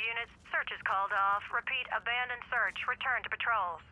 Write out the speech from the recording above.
units, search is called off. Repeat, abandoned search. Return to patrols.